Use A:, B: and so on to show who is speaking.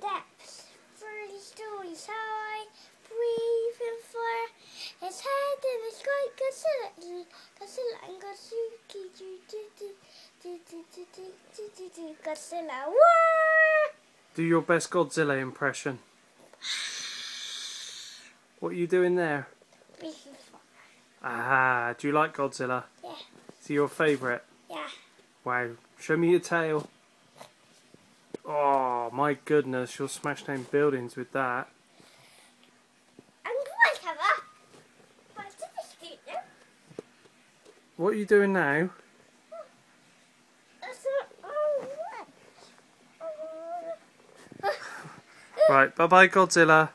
A: depths. Stories, high, breathing fire. His head in Godzilla, Godzilla and Godzooky,
B: do Godzilla. Do your best Godzilla impression. What are you doing there? Ah, do you like Godzilla?
A: Yeah.
B: Is he your favourite?
A: Yeah.
B: Wow. Show me your tail. My goodness. You'll smash down buildings with that.
A: I'm going to have What's this do now?
B: What are you doing now?
A: Oh? Oh.
B: Right, bye-bye, Godzilla.